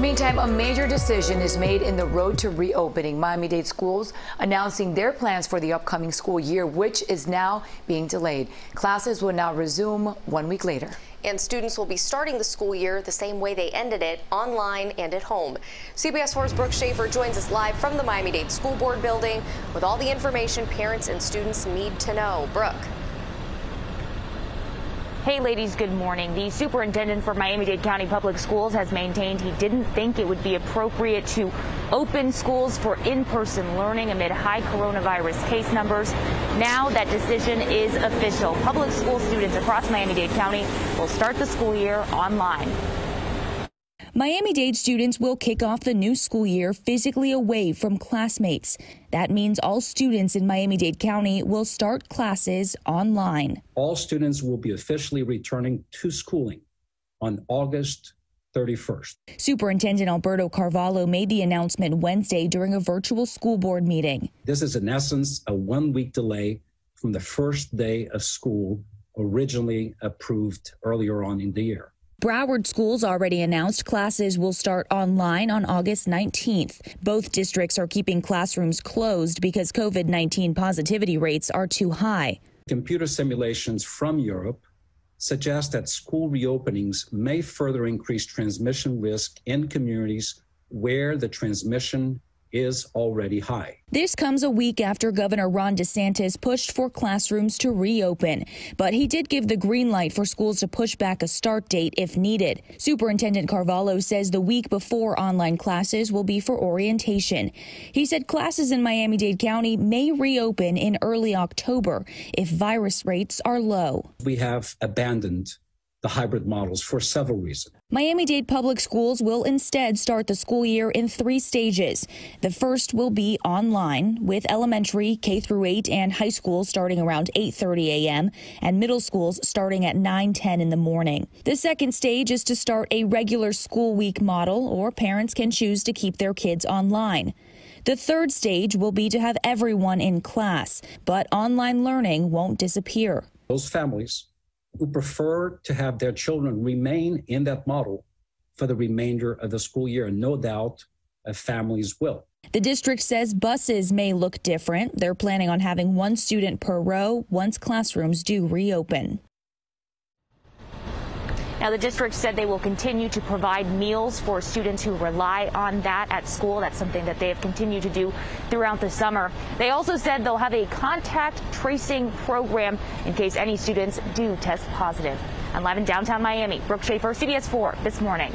Meantime, a major decision is made in the road to reopening Miami-Dade schools, announcing their plans for the upcoming school year, which is now being delayed. Classes will now resume one week later. And students will be starting the school year the same way they ended it, online and at home. CBS 4's Brooke Shafer joins us live from the Miami-Dade School Board building with all the information parents and students need to know. Brooke. Hey ladies, good morning. The superintendent for Miami-Dade County Public Schools has maintained he didn't think it would be appropriate to open schools for in-person learning amid high coronavirus case numbers. Now that decision is official. Public school students across Miami-Dade County will start the school year online. Miami-Dade students will kick off the new school year physically away from classmates. That means all students in Miami-Dade County will start classes online. All students will be officially returning to schooling on August 31st. Superintendent Alberto Carvalho made the announcement Wednesday during a virtual school board meeting. This is in essence a one week delay from the first day of school originally approved earlier on in the year. Broward schools already announced classes will start online on August 19th. Both districts are keeping classrooms closed because COVID 19 positivity rates are too high. Computer simulations from Europe suggest that school reopenings may further increase transmission risk in communities where the transmission is already high. This comes a week after Governor Ron DeSantis pushed for classrooms to reopen, but he did give the green light for schools to push back a start date if needed. Superintendent Carvalho says the week before online classes will be for orientation. He said classes in Miami-Dade County may reopen in early October if virus rates are low. We have abandoned the hybrid models for several reasons. Miami Dade Public Schools will instead start the school year in three stages. The first will be online, with elementary, K through 8, and high school starting around 8:30 a.m. and middle schools starting at 9:10 in the morning. The second stage is to start a regular school week model, or parents can choose to keep their kids online. The third stage will be to have everyone in class, but online learning won't disappear. Those families who prefer to have their children remain in that model for the remainder of the school year. And no doubt families will. The district says buses may look different. They're planning on having one student per row once classrooms do reopen. Now, the district said they will continue to provide meals for students who rely on that at school. That's something that they have continued to do throughout the summer. They also said they'll have a contact tracing program in case any students do test positive. I'm live in downtown Miami. Brooke Shafer, CBS 4 this morning.